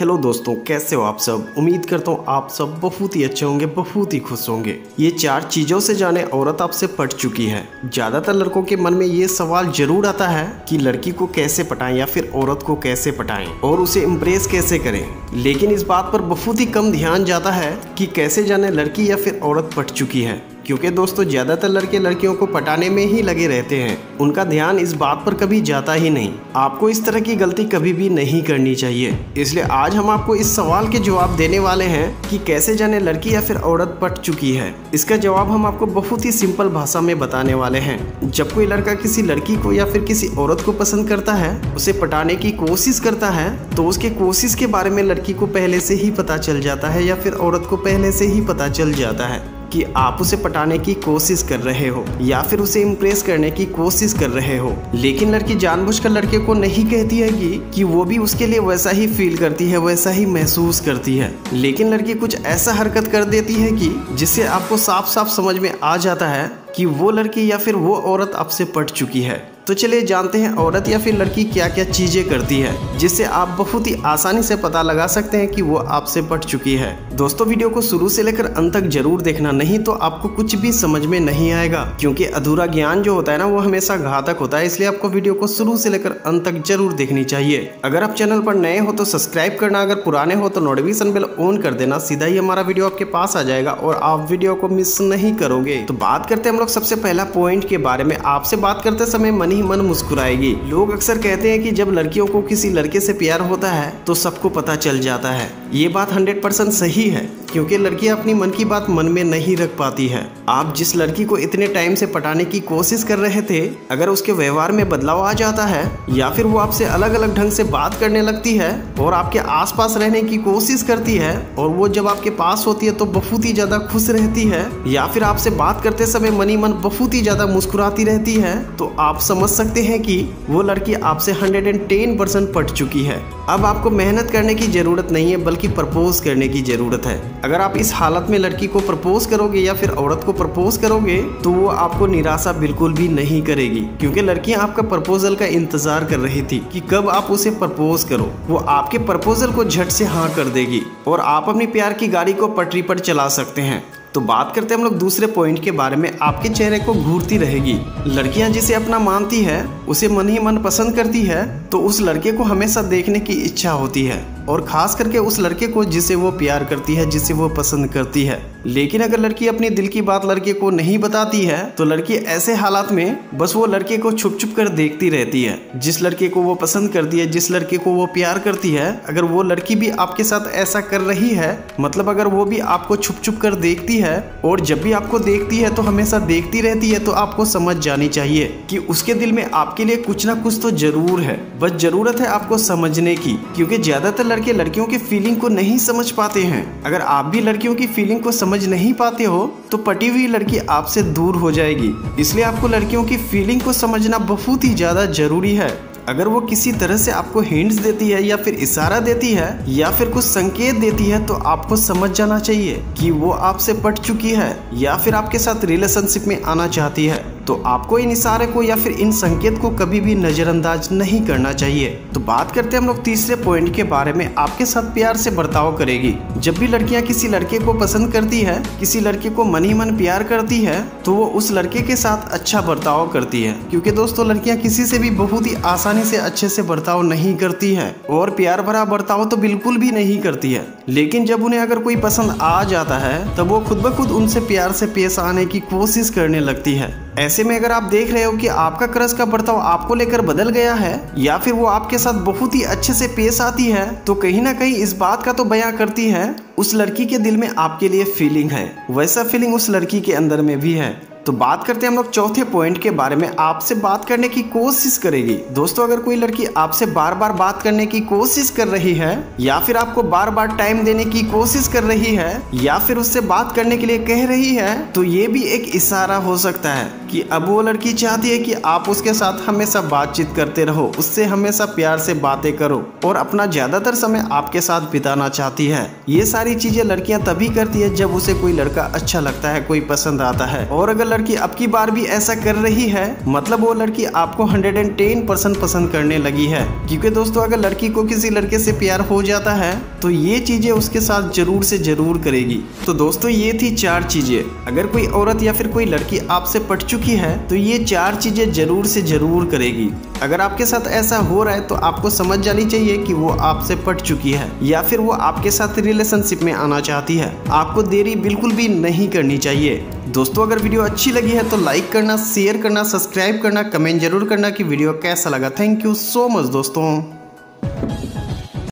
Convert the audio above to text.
Hello दोस्तों, कैसे हो आप सब? उम्मीद करता हूँ आप सब बहुत ही अच्छे होंगे, बहुत ही खुश होंगे। ये चार चीज़ों से जाने औरत आपसे पट चुकी है। ज़्यादातर लड़कों के मन में ये सवाल ज़रूर आता है कि लड़की को कैसे पटाएँ या फिर औरत को कैसे पटाएँ और उसे इम्प्रेस कैसे करें। लेकिन इस बात पर बहुत ही कम ध्यान जाता है कि कैसे जाने लड़की या फिर औरत पट चुकी है। क्योंकि दोस्तों, ज़्यादातर लड़के लड़कियों को पटाने में ही लगे रहते हैं। उनका ध्यान इस बात पर कभी जाता ही नहीं। आपको इस तरह की गलती कभी भी नहीं करनी चाहिए। इसलिए आज हम आपको इस सवाल के जवाब देने वाले हैं कि कैसे जाने लड़की या फिर औरत पट चुकी है। इसका जवाब हम आपको बहुत ही सिंपल भाषा में बताने वाले हैं। जब कोई लड़का किसी लड़की को या फिर किसी औरत को पसंद करता है, उसे पटाने की कोशिश करता है तो उसके कोशिश के बारे में लड़की को पहले से ही पता चल जाता है या फिर औरत को पहले से ही पता चल जाता है। कि आप उसे पटाने की कोशिश कर रहे हो या फिर उसे इम्प्रेस करने की कोशिश कर रहे हो। लेकिन लड़की जानबूझकर लड़के को नहीं कहती है कि, कि वो भी उसके लिए वैसा ही फील करती है वैसा ही महसूस करती है। लेकिन लड़की कुछ ऐसा हरकत कर देती है कि जिससे आपको साफ़ साफ़ समझ में आ जाता है कि वो लड़की या फिर वो औरत आपसे पट चुकी है। तो चलिए जानते हैं औरत या फिर लड़की क्या क्या चीज़ें करती है जिससे आप बहुत ही आसानी से पता लगा सकते हैं कि वो आपसे पट चुकी है। दोस्तों, वीडियो को शुरू से लेकर अंत तक ज़रूर देखना। नहीं तो आपको कुछ भी समझ में नहीं आएगा, क्योंकि अधूरा ज्ञान जो होता है ना, वो हमेशा घातक होता है, इसलिए आपको वीडियो को शुरू से लेकर अंत तक ज़रूर देखनी चाहिए। अगर आप चैनल पर नए हो तो सब्सक्राइब करना, अगर पुराने हो तो नोटिफिकेशन बेल ऑन कर देना, सीधा ही हमारा वीडियो आपके पास आ जाएगा और आप वीडियो को मिस नहीं करोगे। तो बात करते हम लोग सबसे पहला पॉइंट के बारे में। आपसे बात करते समय मन ही मन मुस्कुराएगी। लोग अक्सर कहते हैं कि जब लड़कियों को किसी लड़के से प्यार होता है तो सबको पता चल जाता है। ये बात हंड्रेड सही है। क्योंकि लड़कियाँ अपनी मन की बात मन में नहीं रख पाती है। आप जिस लड़की को इतने टाइम से पटाने की कोशिश कर रहे थे, अगर उसके व्यवहार में बदलाव आ जाता है, या फिर वो आपसे अलग अलग ढंग से बात करने लगती है और आपके आसपास रहने की कोशिश करती है और वो जब आपके पास होती है तो बहुत ही ज़्यादा खुश रहती है, या फिर आपसे बात करते समय मनी मन बहुत ही ज़्यादा मुस्कुराती रहती है तो आप समझ सकते हैं कि वो लड़की आपसे हंड्रेड एंड टेन परसेंट पट चुकी है। अब आपको मेहनत करने की ज़रूरत नहीं है, बल्कि प्रपोज करने की ज़रूरत है। अगर आप इस हालत में लड़की को प्रपोज करोगे या फिर औरत को प्रपोज करोगे तो वो आपको निराशा बिल्कुल भी नहीं करेगी। क्योंकि लड़कियाँ आपका प्रपोजल का इंतज़ार कर रही थी कि कब आप उसे प्रपोज करो। वो आपके प्रपोजल को झट से हाँ कर देगी और आप अपनी प्यार की गाड़ी को पटरी पर चला सकते हैं। तो बात करते हैं हम लोग दूसरे पॉइंट के बारे में। आपके चेहरे को घूरती रहेगी। लड़कियाँ जिसे अपना मानती है, उसे मन ही मन पसंद करती है तो उस लड़के को हमेशा देखने की इच्छा होती है। और खास करके उस लड़के को जिसे वो प्यार करती है, जिसे वो पसंद करती है। लेकिन अगर लड़की अपनी दिल की बात लड़के को नहीं बताती है तो लड़की ऐसे हालात में बस वो लड़के को छुप छुप कर देखती रहती है। जिस लड़के को वो पसंद करती है, जिस लड़के को वो प्यार करती है, अगर वो लड़की भी आपके साथ ऐसा कर रही है मतलब अगर वो भी आपको छुप छुप कर देखती है, और जब भी आपको देखती है तो हमेशा देखती रहती है तो आपको समझ जानी चाहिए कि उसके दिल में आपके लिए कुछ ना कुछ तो ज़रूर है। बस ज़रूरत है आपको समझने की, क्योंकि ज़्यादातर लड़के लड़कियों की फीलिंग को नहीं समझ पाते हैं। अगर आप भी लड़कियों की फीलिंग को समझ नहीं पाते हो तो पटी हुई लड़की आपसे दूर हो जाएगी। इसलिए आपको लड़कियों की फीलिंग को समझना बहुत ही ज़्यादा ज़रूरी है। अगर वो किसी तरह से आपको हिंट्स देती है या फिर इशारा देती है या फिर कुछ संकेत देती है तो आपको समझ जाना चाहिए कि वो आपसे पट चुकी है या फिर आपके साथ रिलेशनशिप में आना चाहती है। तो आपको इन इशारे को या फिर इन संकेत को कभी भी नजरअंदाज नहीं करना चाहिए। तो बात करते हैं हम लोग तीसरे पॉइंट के बारे में। आपके साथ प्यार से बर्ताव करेगी। जब भी लड़कियाँ किसी लड़के को पसंद करती है, किसी लड़के को मन ही मन प्यार करती है तो वो उस लड़के के साथ अच्छा बर्ताव करती है। क्योंकि दोस्तों, लड़कियाँ किसी से भी बहुत ही आसानी से अच्छे से बर्ताव नहीं करती है। और प्यार भरा बर्ताव तो बिल्कुल भी नहीं करती है। लेकिन जब उन्हें अगर कोई पसंद आ जाता है, तब वो खुद ब खुद उनसे प्यार से पेश आने की कोशिश करने लगती है। ऐसे में अगर आप देख रहे हो कि आपका क्रश का बर्ताव आपको लेकर बदल गया है, या फिर वो आपके साथ बहुत ही अच्छे से पेश आती है तो कहीं ना कहीं इस बात का तो बयां करती है, उस लड़की के दिल में आपके लिए फीलिंग है। वैसा फीलिंग उस लड़की के अंदर में भी है। तो बात करते हैं हम लोग चौथे पॉइंट के बारे में। आपसे बात करने की कोशिश करेगी। दोस्तों, अगर कोई लड़की आपसे बार बार बात करने की कोशिश कर रही है, या फिर आपको बार बार टाइम देने की कोशिश कर रही है, या फिर उससे बात करने के लिए कह रही है तो ये भी एक इशारा हो सकता है। कि अब वो लड़की चाहती है कि आप उसके साथ हमेशा बातचीत करते रहो, उससे हमेशा प्यार से बातें करो और अपना ज़्यादातर समय आपके साथ बिताना चाहती है। ये सारी चीज़ें लड़कियाँ तभी करती है जब उसे कोई लड़का अच्छा लगता है, कोई पसंद आता है। और अगर लड़की अब की बार भी ऐसा कर रही है मतलब वो लड़की आपको हंड्रेड एंड टेन परसेंट पसंद करने लगी है। क्योंकि दोस्तों, अगर लड़की को किसी लड़के से प्यार हो जाता है तो ये चीज़ें उसके साथ ज़रूर से ज़रूर करेगी। तो दोस्तों, ये थी चार चीज़ें। अगर कोई औरत या फिर कोई लड़की आपसे पट चुकी है तो ये चार चीज़ें ज़रूर से ज़रूर करेगी। अगर आपके साथ ऐसा हो रहा है तो आपको समझ जानी चाहिए कि वो आपसे पट चुकी है, या फिर वो आपके साथ रिलेशनशिप में आना चाहती है। आपको देरी बिल्कुल भी नहीं करनी चाहिए। दोस्तों, अगर वीडियो अच्छी लगी है तो लाइक करना शेयर करना सब्सक्राइब करना कमेंट ज़रूर करना कि वीडियो कैसा लगा। थैंक यू सो मच दोस्तों।